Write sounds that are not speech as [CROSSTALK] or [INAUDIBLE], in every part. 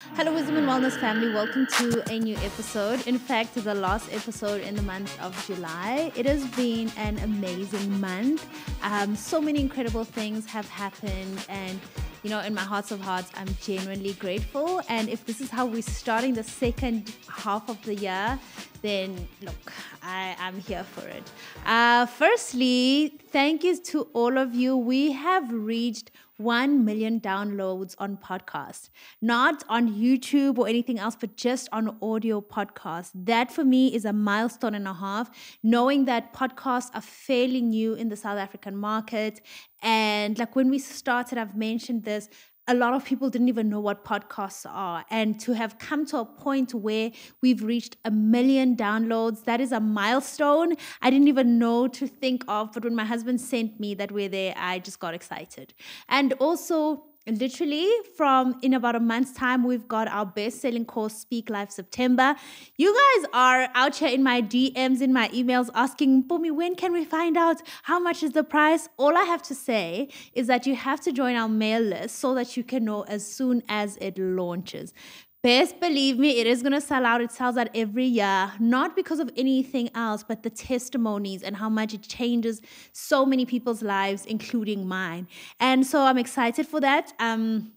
Hello, Wisdom and Wellness family. Welcome to a new episode. In fact, the last episode in the month of July. It has been an amazing month. Um, so many incredible things have happened, and you know, in my hearts of hearts, I'm genuinely grateful. And if this is how we're starting the second half of the year, then look, I am here for it. Uh, firstly, thank you to all of you. We have reached 1 million downloads on podcast, not on YouTube or anything else, but just on audio podcast. That for me is a milestone and a half, knowing that podcasts are fairly new in the South African market. And like when we started, I've mentioned this, a lot of people didn't even know what podcasts are. And to have come to a point where we've reached a million downloads, that is a milestone I didn't even know to think of. But when my husband sent me that we're there, I just got excited. And also, literally from in about a month's time we've got our best-selling course speak live september. You guys are out here in my dms in my emails asking Mpumi, when can we find out? How much is the price? All i have to say is that you have to join our mail list so that you can know as soon as it launches Best believe me, it is going to sell out. It sells out every year, not because of anything else, but the testimonies and how much it changes so many people's lives, including mine. And so I'm excited for that. Um,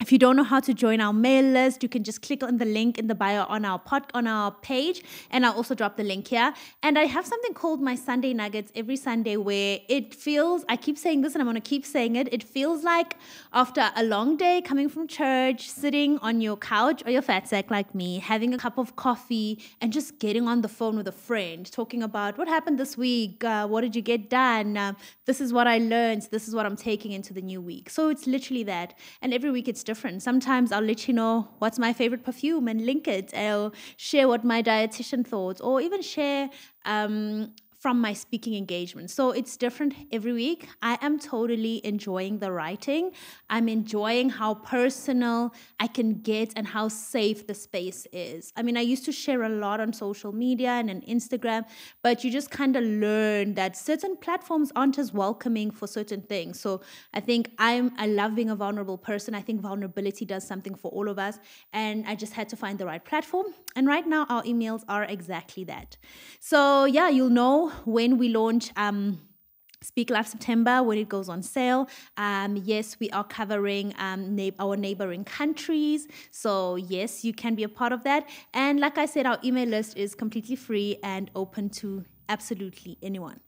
if you don't know how to join our mail list, you can just click on the link in the bio on our pod, on our page, and I'll also drop the link here. And I have something called my Sunday Nuggets every Sunday, where it feels I keep saying this, and I'm gonna keep saying it. It feels like after a long day coming from church, sitting on your couch or your fat sack like me, having a cup of coffee, and just getting on the phone with a friend, talking about what happened this week, uh, what did you get done, uh, this is what I learned, this is what I'm taking into the new week. So it's literally that, and every week it's different. Sometimes I'll let you know what's my favorite perfume and link it. I'll share what my dietitian thought, or even share um, from my speaking engagement. So it's different every week. I am totally enjoying the writing. I'm enjoying how personal I can get and how safe the space is. I mean, I used to share a lot on social media and on Instagram, but you just kind of learn that certain platforms aren't as welcoming for certain things. So I think I'm I love being a vulnerable person. I think vulnerability does something for all of us and I just had to find the right platform. And right now our emails are exactly that. So yeah, you'll know when we launch um, Speak Live September when it goes on sale. Um, yes, we are covering um, our neighboring countries. So, yes, you can be a part of that. And like I said, our email list is completely free and open to absolutely anyone.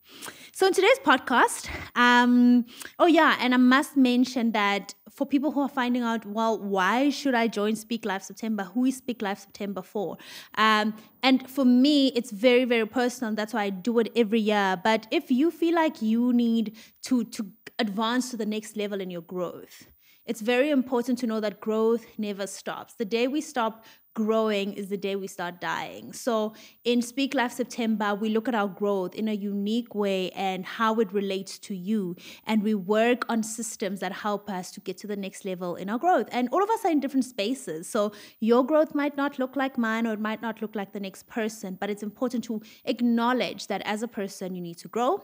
So, in today's podcast, um, oh, yeah, and I must mention that for people who are finding out, well, why should I join Speak Live September? Who is Speak Live September for? Um, and for me, it's very, very personal. That's why I do it every year. But if you feel like you need to, to advance to the next level in your growth, it's very important to know that growth never stops. The day we stop growing is the day we start dying. So in Speak Live September, we look at our growth in a unique way and how it relates to you. And we work on systems that help us to get to the next level in our growth. And all of us are in different spaces. So your growth might not look like mine or it might not look like the next person, but it's important to acknowledge that as a person, you need to grow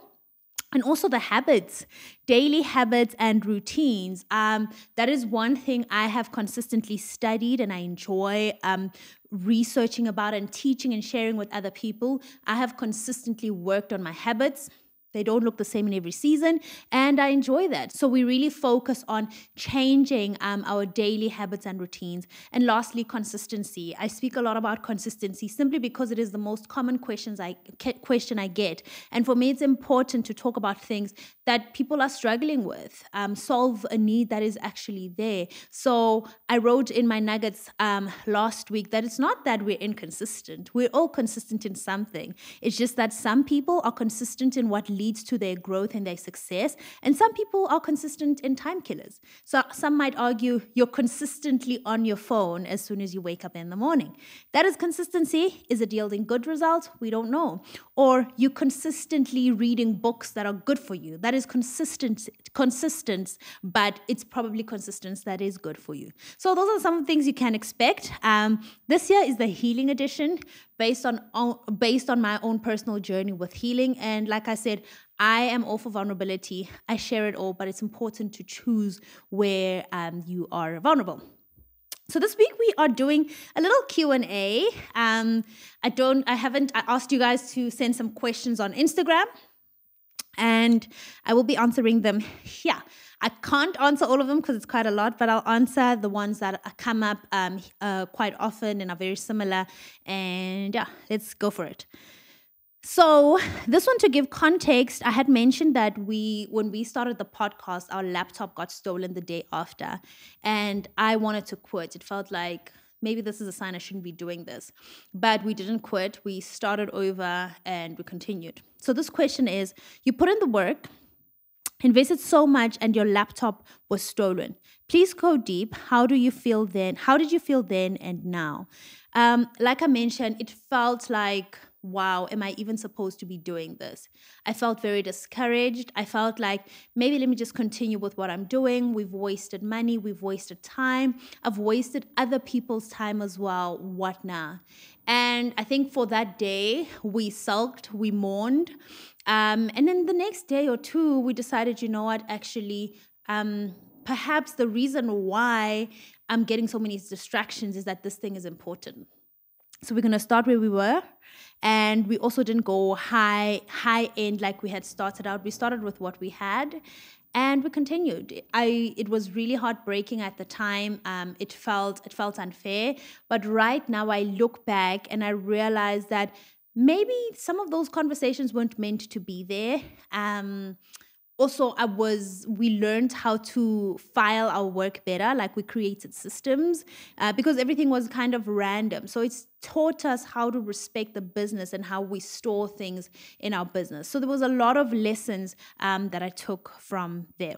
and also the habits daily habits and routines um, that is one thing i have consistently studied and i enjoy um, researching about and teaching and sharing with other people. I have consistently worked on my habits they don't look the same in every season, and I enjoy that. So we really focus on changing um, our daily habits and routines. And lastly, consistency. I speak a lot about consistency simply because it is the most common questions I question I get, and for me, it's important to talk about things that people are struggling with, um, solve a need that is actually there. So I wrote in my nuggets um, last week that it's not that we're inconsistent. We're all consistent in something. It's just that some people are consistent in what leads leads to their growth and their success. And some people are consistent in time killers. So some might argue you're consistently on your phone as soon as you wake up in the morning. That is consistency. Is it yielding good results? We don't know. Or you consistently reading books that are good for you. That is consistent, consistent, but it's probably consistent that is good for you. So those are some things you can expect. Um, this year is the healing edition based on based on my own personal journey with healing. And like I said, I am all for vulnerability. I share it all, but it's important to choose where um, you are vulnerable. So this week we are doing a little Q and A. Um, I don't, I haven't, I asked you guys to send some questions on Instagram, and I will be answering them here. I can't answer all of them because it's quite a lot, but I'll answer the ones that come up um, uh, quite often and are very similar. And yeah, let's go for it. So, this one to give context, I had mentioned that we, when we started the podcast, our laptop got stolen the day after, and I wanted to quit. It felt like maybe this is a sign I shouldn't be doing this. But we didn't quit. We started over and we continued. So, this question is you put in the work, invested so much, and your laptop was stolen. Please go deep. How do you feel then? How did you feel then and now? Um, like I mentioned, it felt like wow, am I even supposed to be doing this? I felt very discouraged. I felt like maybe let me just continue with what I'm doing. We've wasted money, we've wasted time, I've wasted other people's time as well. What now? And I think for that day, we sulked, we mourned. Um, and then the next day or two, we decided, you know what, actually, um, perhaps the reason why I'm getting so many distractions is that this thing is important. So we're going to start where we were and we also didn't go high high end like we had started out. We started with what we had and we continued. I it was really heartbreaking at the time. Um, it felt it felt unfair. But right now i look back and i realize that maybe some of those conversations weren't meant to be there. Um, also i was we learned how to file our work better like we created systems uh, because everything was kind of random so it's taught us how to respect the business and how we store things in our business so there was a lot of lessons um, that i took from there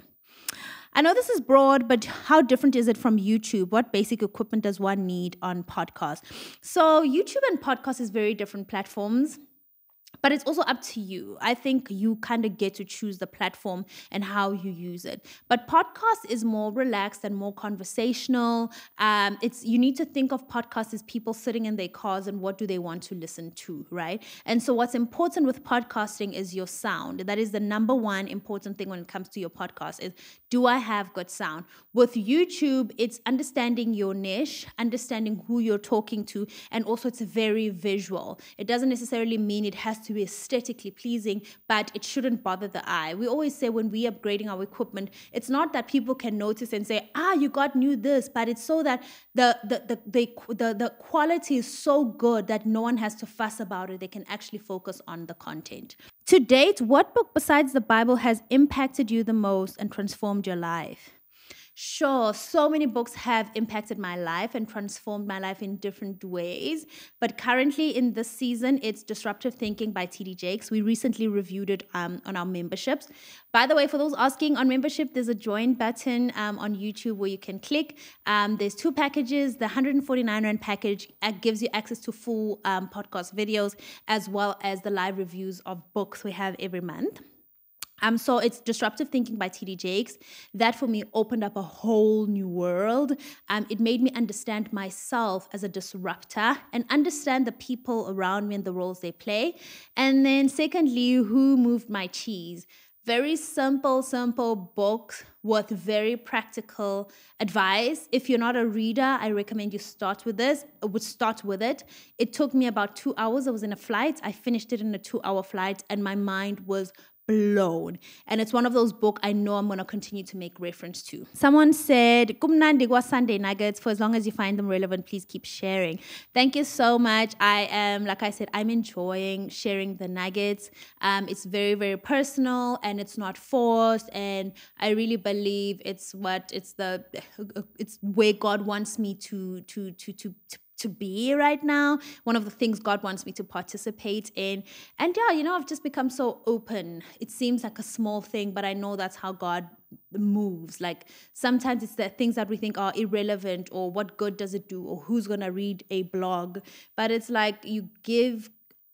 I know this is broad, but how different is it from YouTube? What basic equipment does one need on podcast? So, YouTube and podcast is very different platforms but it's also up to you. I think you kind of get to choose the platform and how you use it. But podcast is more relaxed and more conversational. Um, it's you need to think of podcasts as people sitting in their cars and what do they want to listen to, right? And so what's important with podcasting is your sound. That is the number one important thing when it comes to your podcast is do I have good sound? With YouTube, it's understanding your niche, understanding who you're talking to, and also it's very visual. It doesn't necessarily mean it has to be aesthetically pleasing, but it shouldn't bother the eye. We always say when we upgrading our equipment, it's not that people can notice and say, ah, you got new this, but it's so that the the the the, the, the quality is so good that no one has to fuss about it. They can actually focus on the content. To date, what book besides the Bible has impacted you the most and transformed your life? Sure, so many books have impacted my life and transformed my life in different ways. But currently in this season, it's Disruptive Thinking by TD Jakes. We recently reviewed it um, on our memberships. By the way, for those asking on membership, there's a join button um, on YouTube where you can click. Um, there's two packages. The 149 Rand package uh, gives you access to full um, podcast videos as well as the live reviews of books we have every month. Um, so it's disruptive thinking by TD Jakes. That for me opened up a whole new world. Um, it made me understand myself as a disruptor and understand the people around me and the roles they play. And then secondly, who moved my cheese? Very simple, simple book with very practical advice. If you're not a reader, I recommend you start with this. I would start with it. It took me about two hours. I was in a flight. I finished it in a two-hour flight, and my mind was blown. And it's one of those books I know I'm going to continue to make reference to. Someone said, Kumnandi Sunday Nuggets. For as long as you find them relevant, please keep sharing. Thank you so much. I am, like I said, I'm enjoying sharing the nuggets. Um, it's very, very personal and it's not forced. And I really believe it's what it's the, it's where God wants me to, to, to, to, to to be right now, one of the things God wants me to participate in. And yeah, you know, I've just become so open. It seems like a small thing, but I know that's how God moves. Like sometimes it's the things that we think are irrelevant or what good does it do or who's going to read a blog. But it's like you give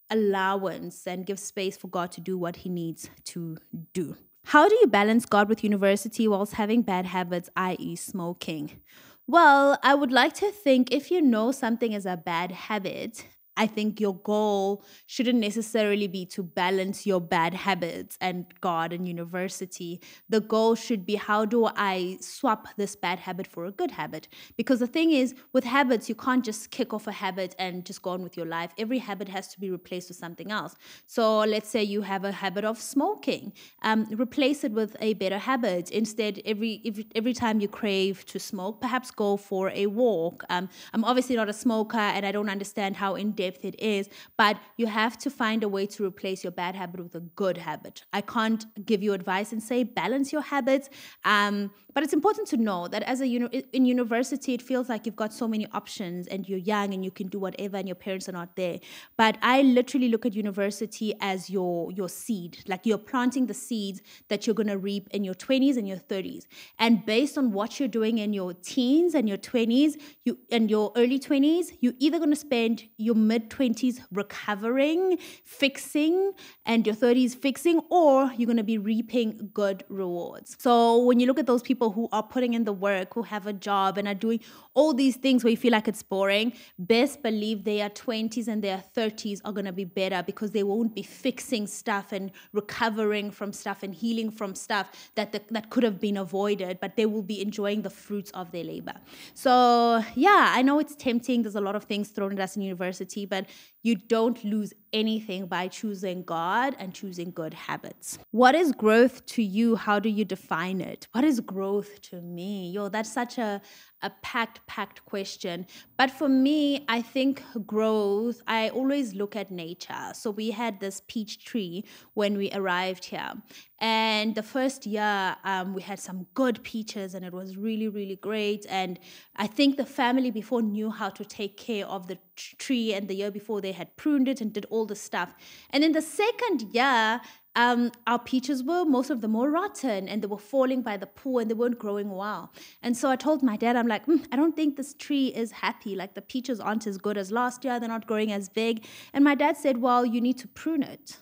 allowance and give space for God to do what he needs to do. How do you balance God with university whilst having bad habits, i.e., smoking? Well, I would like to think if you know something is a bad habit, I think your goal shouldn't necessarily be to balance your bad habits and God and university. The goal should be how do I swap this bad habit for a good habit? Because the thing is, with habits, you can't just kick off a habit and just go on with your life. Every habit has to be replaced with something else. So let's say you have a habit of smoking, um, replace it with a better habit. Instead, every, every every time you crave to smoke, perhaps go for a walk. Um, I'm obviously not a smoker, and I don't understand how in depth it is, but you have to find a way to replace your bad habit with a good habit. I can't give you advice and say balance your habits, um, but it's important to know that as a in university, it feels like you've got so many options and you're young and you can do whatever, and your parents are not there. But I literally look at university as your your seed, like you're planting the seeds that you're to reap in your 20s and your 30s, and based on what you're doing in your teens and your 20s, you and your early 20s, you're either to spend your mid 20s recovering, fixing, and your 30s fixing, or you're going to be reaping good rewards. So when you look at those people who are putting in the work, who have a job and are doing all these things where you feel like it's boring, best believe their 20s and their 30s are going to be better because they won't be fixing stuff and recovering from stuff and healing from stuff that, the, that could have been avoided, but they will be enjoying the fruits of their labor. So, yeah, I know it's tempting. There's a lot of things thrown at us in university, but you don't lose anything by choosing God and choosing good habits. What is growth to you? How do you define it? What is growth to me? Yo, that's such a, a packed, packed question. But for me, I think growth, I always look at nature. So we had this peach tree when we arrived here. And the first year, um, we had some good peaches and it was really, really great. And I think the family before knew how to take care of the tree. And the year before, they had pruned it and did all the stuff. And in the second year, um, our peaches were most of them were rotten and they were falling by the pool and they weren't growing well. And so I told my dad, I'm like, mm, I don't think this tree is happy. Like the peaches aren't as good as last year. They're not growing as big. And my dad said, Well, you need to prune it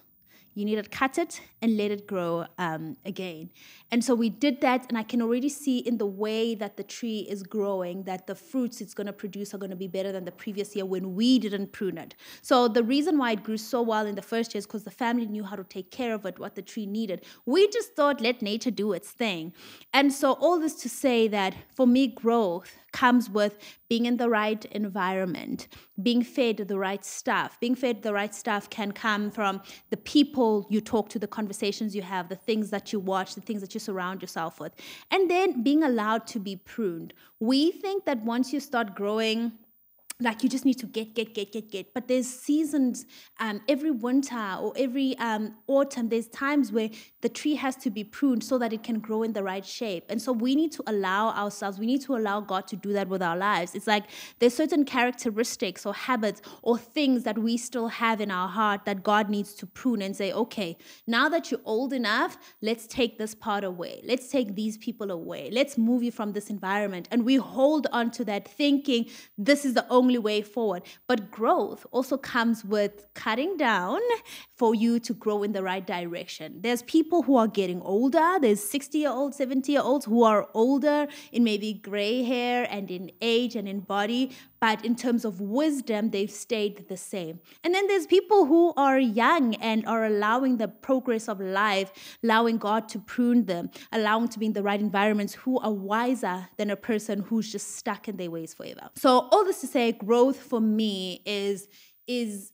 you need to cut it and let it grow um, again. And so we did that, and I can already see in the way that the tree is growing that the fruits it's going to produce are going to be better than the previous year when we didn't prune it. So the reason why it grew so well in the first year is because the family knew how to take care of it, what the tree needed. We just thought, let nature do its thing. And so all this to say that for me, growth comes with being in the right environment, being fed the right stuff. Being fed the right stuff can come from the people you talk to, the conversations you have, the things that you watch, the things that you surround yourself with, and then being allowed to be pruned. We think that once you start growing, like you just need to get get get get get. But there's seasons um, every winter or every um, autumn there's times where the tree has to be pruned so that it can grow in the right shape. And so we need to allow ourselves we need to allow god to do that with our lives. It's like there's certain characteristics or habits or things that we still have in our heart that god needs to prune and say okay now that you're old enough let's take this part away. Let's take these people away. Let's move you from this environment. And we hold on to that thinking this is the only only way forward. But growth also comes with cutting down for you to grow in the right direction. There's people who are getting older, there's 60 year olds, 70 year olds who are older in maybe gray hair and in age and in body, but in terms of wisdom, they've stayed the same. And then there's people who are young and are allowing the progress of life, allowing God to prune them, allowing to be in the right environments, who are wiser than a person who's just stuck in their ways forever. So all this to say, growth for me is is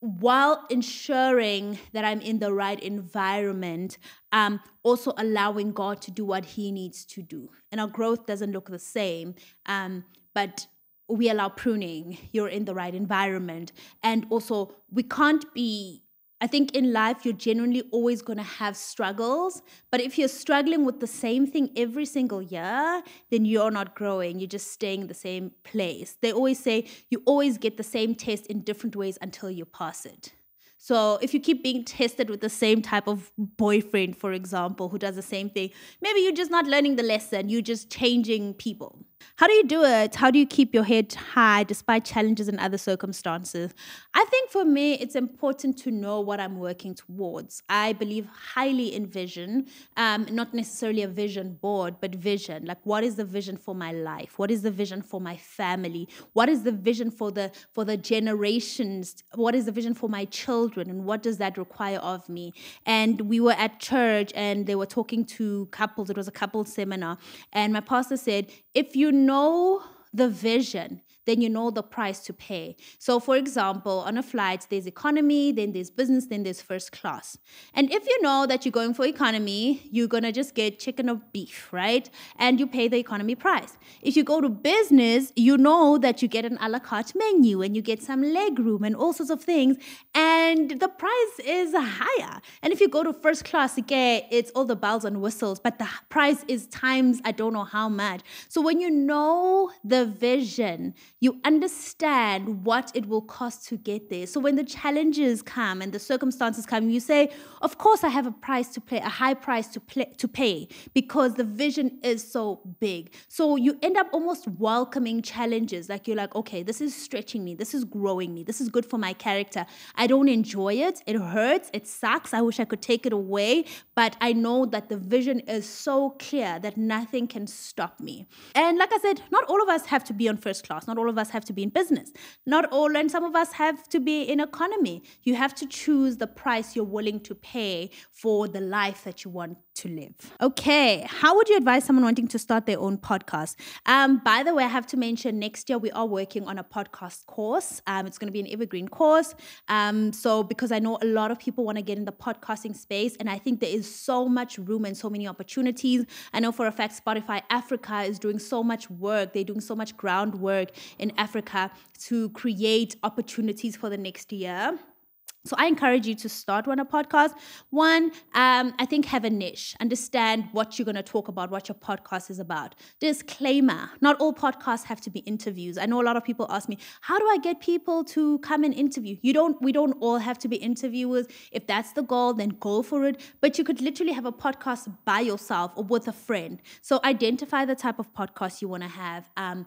while ensuring that I'm in the right environment, um, also allowing God to do what He needs to do. And our growth doesn't look the same, um, but we allow pruning, you're in the right environment. And also, we can't be, I think in life, you're generally always going to have struggles. But if you're struggling with the same thing every single year, then you're not growing. You're just staying in the same place. They always say you always get the same test in different ways until you pass it. So if you keep being tested with the same type of boyfriend, for example, who does the same thing, maybe you're just not learning the lesson, you're just changing people. How do you do it? How do you keep your head high despite challenges and other circumstances? I think for me, it's important to know what I'm working towards. I believe highly in vision, um, not necessarily a vision board, but vision. Like, what is the vision for my life? What is the vision for my family? What is the vision for the for the generations? What is the vision for my children? And what does that require of me? And we were at church, and they were talking to couples. It was a couple seminar, and my pastor said, if you know the vision then you know the price to pay. So, for example, on a flight, there's economy, then there's business, then there's first class. And if you know that you're going for economy, you're gonna just get chicken or beef, right? And you pay the economy price. If you go to business, you know that you get an a la carte menu and you get some leg room and all sorts of things, and the price is higher. And if you go to first class, again, it's all the bells and whistles, but the price is times I don't know how much. So when you know the vision, you understand what it will cost to get there. So when the challenges come and the circumstances come, you say, "Of course, I have a price to pay, a high price to play, to pay, because the vision is so big." So you end up almost welcoming challenges. Like you're like, "Okay, this is stretching me. This is growing me. This is good for my character. I don't enjoy it. It hurts. It sucks. I wish I could take it away, but I know that the vision is so clear that nothing can stop me." And like I said, not all of us have to be on first class. Not all of of us have to be in business. Not all, and some of us have to be in economy. You have to choose the price you're willing to pay for the life that you want to live. Okay, how would you advise someone wanting to start their own podcast? Um, by the way, I have to mention next year we are working on a podcast course. Um, it's going to be an evergreen course. Um, so because I know a lot of people want to get in the podcasting space, and I think there is so much room and so many opportunities. I know for a fact Spotify Africa is doing so much work. They're doing so much groundwork in Africa to create opportunities for the next year. So I encourage you to start one a podcast. One, um, I think have a niche. Understand what you're going to talk about, what your podcast is about. Disclaimer: Not all podcasts have to be interviews. I know a lot of people ask me, "How do I get people to come and interview?" You don't. We don't all have to be interviewers. If that's the goal, then go for it. But you could literally have a podcast by yourself or with a friend. So identify the type of podcast you want to have. Um,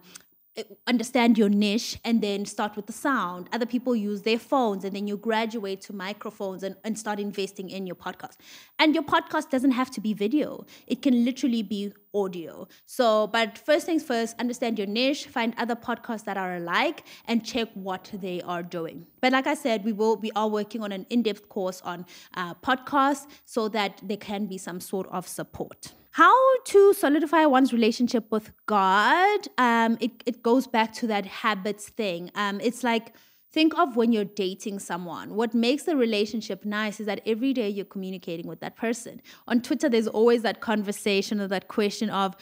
understand your niche and then start with the sound. Other people use their phones and then you graduate to microphones and, and start investing in your podcast. And your podcast doesn't have to be video, it can literally be audio. So, but first things first, understand your niche, find other podcasts that are alike and check what they are doing. But like I said, we will we are working on an in-depth course on uh, podcasts so that there can be some sort of support how to solidify one's relationship with God, um, it, it goes back to that habits thing. Um, it's like, think of when you're dating someone. What makes the relationship nice is that every day you're communicating with that person. On Twitter, there's always that conversation or that question of,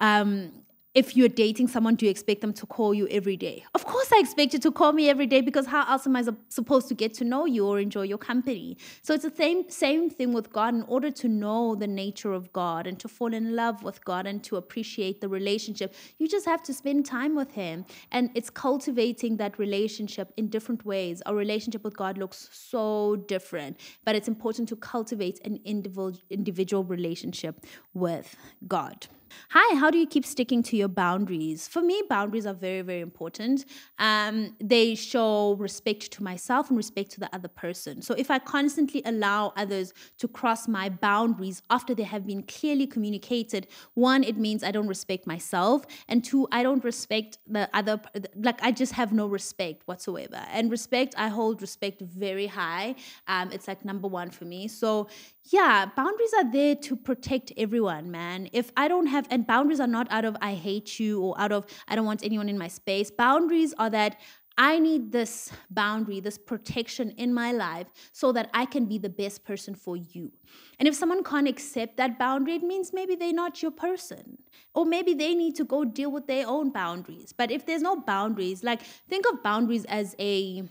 um, if you're dating someone, do you expect them to call you every day? Of course, I expect you to call me every day because how else am I supposed to get to know you or enjoy your company? So it's the same same thing with God. In order to know the nature of God and to fall in love with God and to appreciate the relationship, you just have to spend time with Him. And it's cultivating that relationship in different ways. Our relationship with God looks so different, but it's important to cultivate an individual individual relationship with God. Hi, how do you keep sticking to your boundaries? For me, boundaries are very, very important. Um, they show respect to myself and respect to the other person. So if I constantly allow others to cross my boundaries after they have been clearly communicated, one, it means I don't respect myself, and two, I don't respect the other, like I just have no respect whatsoever. And respect, I hold respect very high. Um, it's like number one for me. So yeah, boundaries are there to protect everyone, man. If I don't have, and boundaries are not out of I hate you or out of I don't want anyone in my space. Boundaries are that I need this boundary, this protection in my life so that I can be the best person for you. And if someone can't accept that boundary, it means maybe they're not your person. Or maybe they need to go deal with their own boundaries. But if there's no boundaries, like think of boundaries as a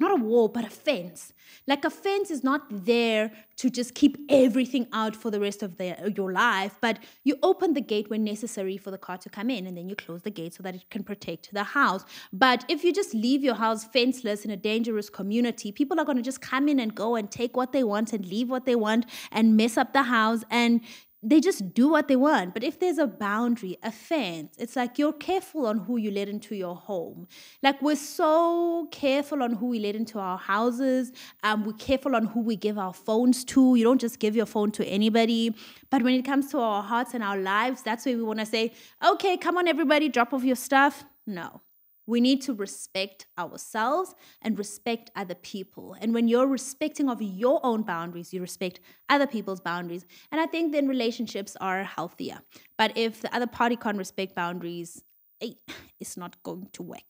not a wall, but a fence. Like a fence is not there to just keep everything out for the rest of the, your life, but you open the gate when necessary for the car to come in, and then you close the gate so that it can protect the house. But if you just leave your house fenceless in a dangerous community, people are going to just come in and go and take what they want and leave what they want and mess up the house. And they just do what they want. But if there's a boundary, a fence, it's like you're careful on who you let into your home. Like we're so careful on who we let into our houses. Um, we're careful on who we give our phones to. You don't just give your phone to anybody. But when it comes to our hearts and our lives, that's where we want to say, okay, come on, everybody, drop off your stuff. No. We need to respect ourselves and respect other people. And when you're respecting of your own boundaries, you respect other people's boundaries. And I think then relationships are healthier. But if the other party can't respect boundaries, it's not going to work.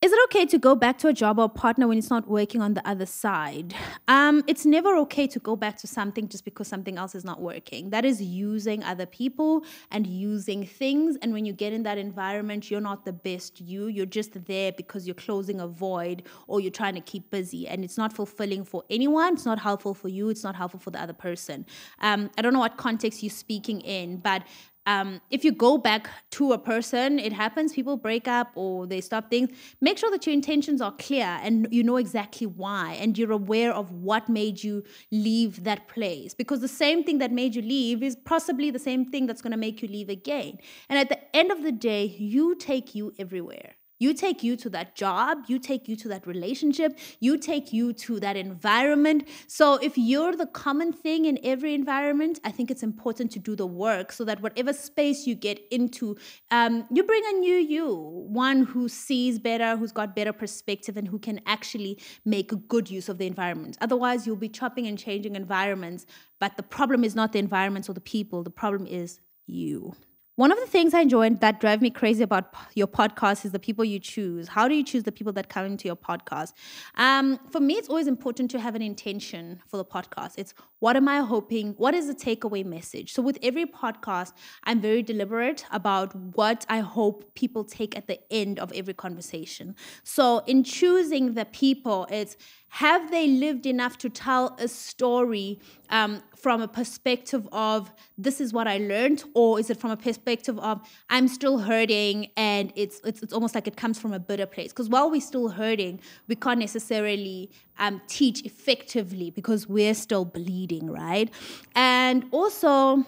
Is it okay to go back to a job or partner when it's not working on the other side? Um, it's never okay to go back to something just because something else is not working. That is using other people and using things. And when you get in that environment, you're not the best you. You're just there because you're closing a void or you're trying to keep busy. And it's not fulfilling for anyone. It's not helpful for you. It's not helpful for the other person. Um, I don't know what context you're speaking in, but um, if you go back to a person, it happens, people break up or they stop things. Make sure that your intentions are clear and you know exactly why and you're aware of what made you leave that place. Because the same thing that made you leave is possibly the same thing that's going to make you leave again. And at the end of the day, you take you everywhere. You take you to that job, you take you to that relationship, you take you to that environment. So, if you're the common thing in every environment, I think it's important to do the work so that whatever space you get into, um, you bring a new you, one who sees better, who's got better perspective, and who can actually make a good use of the environment. Otherwise, you'll be chopping and changing environments, but the problem is not the environments or the people, the problem is you. One of the things I enjoy that drive me crazy about your podcast is the people you choose. How do you choose the people that come into your podcast? Um, for me, it's always important to have an intention for the podcast. It's what am I hoping? What is the takeaway message? So, with every podcast, I'm very deliberate about what I hope people take at the end of every conversation. So, in choosing the people, it's have they lived enough to tell a story um, from a perspective of this is what I learned, or is it from a perspective of I'm still hurting and it's it's, it's almost like it comes from a bitter place? Because while we're still hurting, we can't necessarily um, teach effectively because we're still bleeding, right? And also,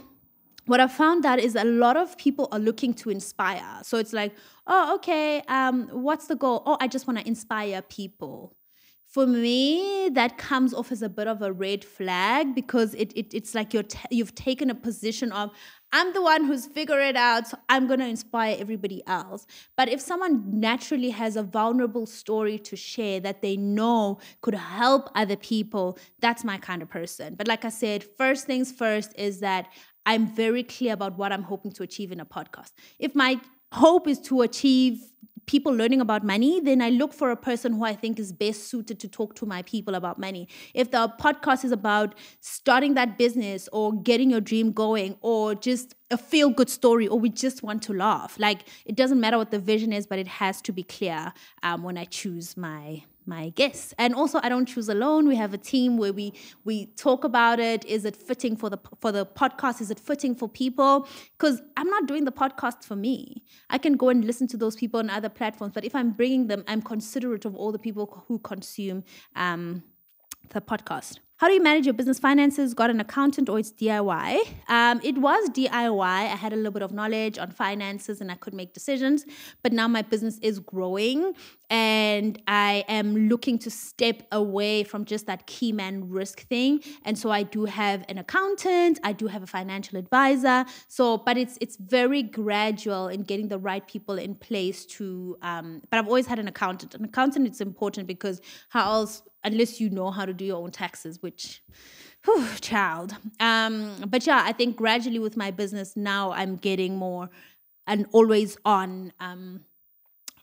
what I found out is a lot of people are looking to inspire. So it's like, oh, okay, um, what's the goal? Oh, I just want to inspire people for me that comes off as a bit of a red flag because it, it it's like you're t- you've taken a position of i'm the one who's figured it out so i'm going to inspire everybody else. But if someone naturally has a vulnerable story to share that they know could help other people that's my kind of person. But like i said first things first is that i'm very clear about what i'm hoping to achieve in a podcast. If my hope is to achieve people learning about money, then I look for a person who I think is best suited to talk to my people about money. If the podcast is about starting that business or getting your dream going or just a feel good story or we just want to laugh, like it doesn't matter what the vision is, but it has to be clear um, when I choose my my guests. And also I don't choose alone. We have a team where we we talk about it. Is it fitting for the for the podcast? Is it fitting for people? Because I'm not doing the podcast for me. I can go and listen to those people on other platforms, but if I'm bringing them, I'm considerate of all the people who consume um, the podcast. How do you manage your business finances? Got an accountant or it's DIY? Um, it was DIY. I had a little bit of knowledge on finances and I could make decisions. But now my business is growing and I am looking to step away from just that key man risk thing. And so I do have an accountant, I do have a financial advisor. So, but it's it's very gradual in getting the right people in place to. Um, but I've always had an accountant. An accountant it's important because how else unless you know how to do your own taxes, which, whew, child. Um, but yeah, I think gradually with my business now, I'm getting more an always on um,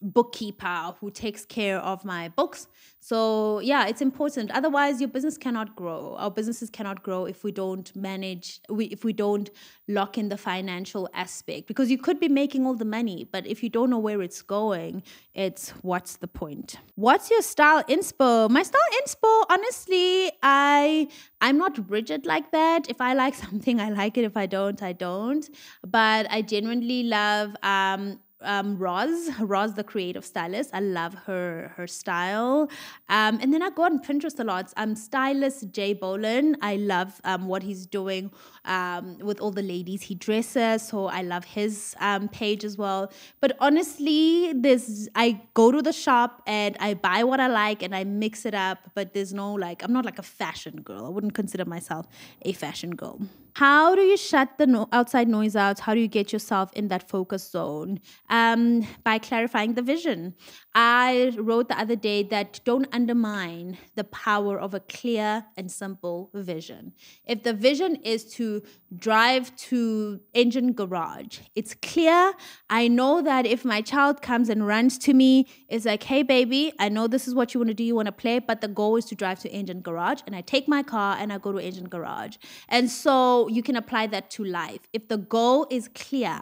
bookkeeper who takes care of my books. So, yeah, it's important. Otherwise, your business cannot grow. Our businesses cannot grow if we don't manage, we, if we don't lock in the financial aspect. Because you could be making all the money, but if you don't know where it's going, it's what's the point? What's your style inspo? My style inspo, honestly, I I'm not rigid like that. If I like [LAUGHS] something, I like it. If I don't, I don't. But I genuinely love um um, Roz, Roz, the creative stylist. I love her her style. Um, and then I go on Pinterest a lot. I'm stylist Jay Bolin. I love um, what he's doing um, with all the ladies he dresses. So I love his um, page as well. But honestly, there's I go to the shop and I buy what I like and I mix it up. But there's no like I'm not like a fashion girl. I wouldn't consider myself a fashion girl. How do you shut the no- outside noise out? How do you get yourself in that focus zone? Um, by clarifying the vision. I wrote the other day that don't undermine the power of a clear and simple vision. If the vision is to drive to Engen garage, it's clear. I know that if my child comes and runs to me, it's like, hey, baby, I know this is what you want to do. You want to play, but the goal is to drive to Engen garage. And I take my car and I go to Engen garage. And so you can apply that to life. If the goal is clear,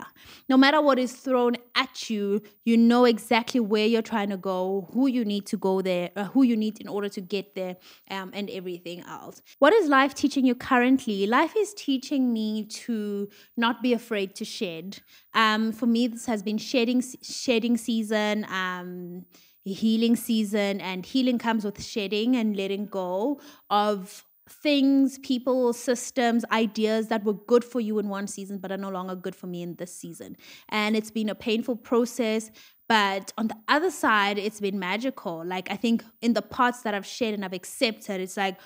no matter what is thrown at you, you know exactly where you're trying to go, who you need to go there, uh, who you need in order to get there, um, and everything else. What is life teaching you currently? Life is teaching me to not be afraid to shed. Um, for me, this has been shedding shedding season. Um, healing season and healing comes with shedding and letting go of things, people, systems, ideas that were good for you in one season but are no longer good for me in this season. And it's been a painful process. But on the other side, it's been magical. Like, I think in the parts that I've shared and I've accepted, it's like,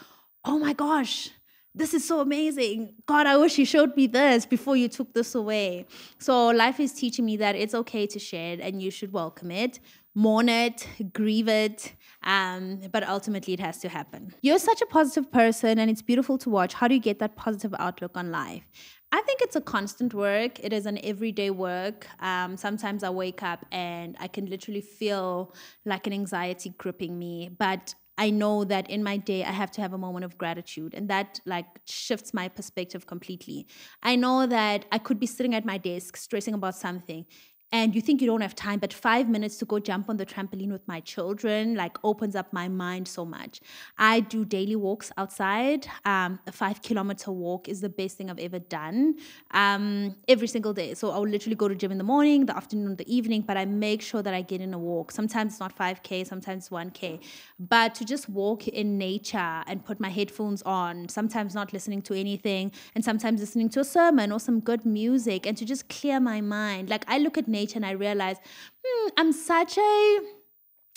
oh my gosh, this is so amazing. God, I wish you showed me this before you took this away. So, life is teaching me that it's okay to share it and you should welcome it mourn it, grieve it, um, but ultimately it has to happen. You're such a positive person and it's beautiful to watch. How do you get that positive outlook on life? I think it's a constant work. It is an everyday work. Um, sometimes I wake up and I can literally feel like an anxiety gripping me, but I know that in my day I have to have a moment of gratitude and that like shifts my perspective completely. I know that I could be sitting at my desk stressing about something and you think you don't have time, but five minutes to go jump on the trampoline with my children like opens up my mind so much. I do daily walks outside. Um, a five kilometer walk is the best thing I've ever done um, every single day. So I'll literally go to gym in the morning, the afternoon, the evening, but I make sure that I get in a walk. Sometimes it's not 5K, sometimes 1K. But to just walk in nature and put my headphones on, sometimes not listening to anything, and sometimes listening to a sermon or some good music, and to just clear my mind. Like I look at nature and I realize, hmm, I'm such a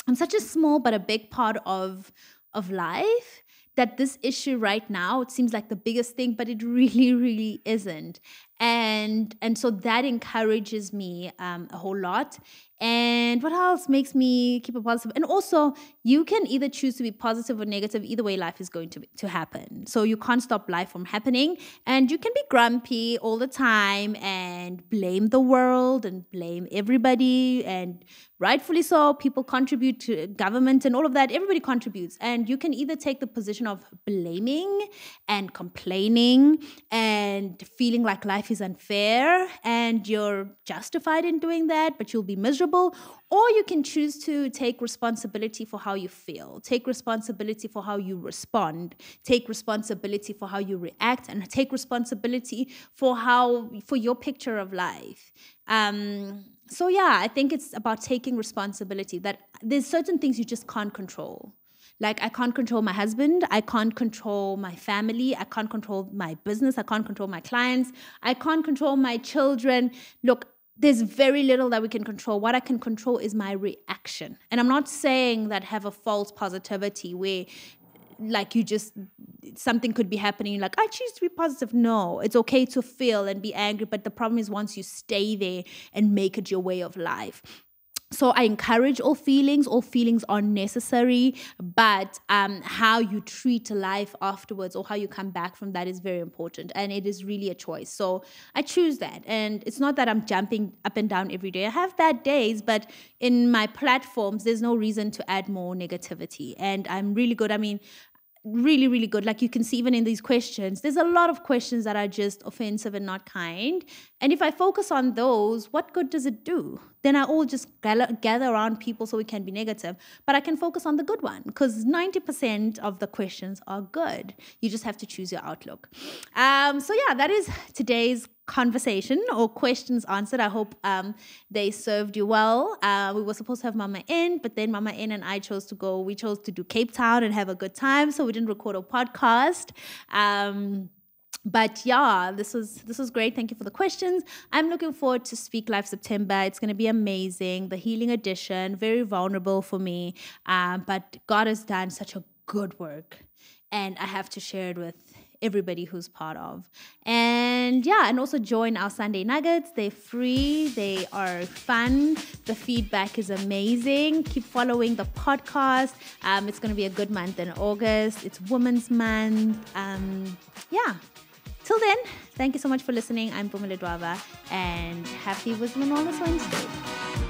I'm such a small but a big part of of life that this issue right now it seems like the biggest thing but it really really isn't. And and so that encourages me um, a whole lot and what else makes me keep it positive? And also, you can either choose to be positive or negative. Either way, life is going to, to happen. So you can't stop life from happening. And you can be grumpy all the time and blame the world and blame everybody. And rightfully so, people contribute to government and all of that. Everybody contributes. And you can either take the position of blaming and complaining and feeling like life is unfair and you're justified in doing that, but you'll be miserable or you can choose to take responsibility for how you feel, take responsibility for how you respond, take responsibility for how you react, and take responsibility for how for your picture of life. Um, so yeah, I think it's about taking responsibility. That there's certain things you just can't control. Like I can't control my husband, I can't control my family, I can't control my business, I can't control my clients, I can't control my children. Look, there's very little that we can control. What I can control is my reaction. And I'm not saying that have a false positivity where like you just something could be happening like i choose to be positive no it's okay to feel and be angry but the problem is once you stay there and make it your way of life so i encourage all feelings all feelings are necessary but um, how you treat life afterwards or how you come back from that is very important and it is really a choice. So i choose that and it's not that i'm jumping up and down every day. I have bad days but in my platforms there's no reason to add more negativity and i'm really good i mean really really good. Like you can see even in these questions there's a lot of questions that are just offensive and not kind and if i focus on those what good does it do then I all just gather, around people so we can be negative. But I can focus on the good one because 90% of the questions are good. You just have to choose your outlook. Um, so, yeah, that is today's conversation or questions answered. I hope um, they served you well. Uh, we were supposed to have Mama in, but then Mama in and I chose to go. We chose to do Cape Town and have a good time, so we didn't record a podcast. Um, but yeah, this was this was great. Thank you for the questions. I'm looking forward to Speak live September. It's going to be amazing. The healing edition, very vulnerable for me, um, but God has done such a good work, and I have to share it with everybody who's part of. And yeah, and also join our Sunday Nuggets. They're free, they are fun. The feedback is amazing. Keep following the podcast. Um, it's going to be a good month in August. It's Women's Month. Um, yeah. Till then, thank you so much for listening. I'm Mpumi Ledwaba and happy Wisdom and Wellness Wednesday.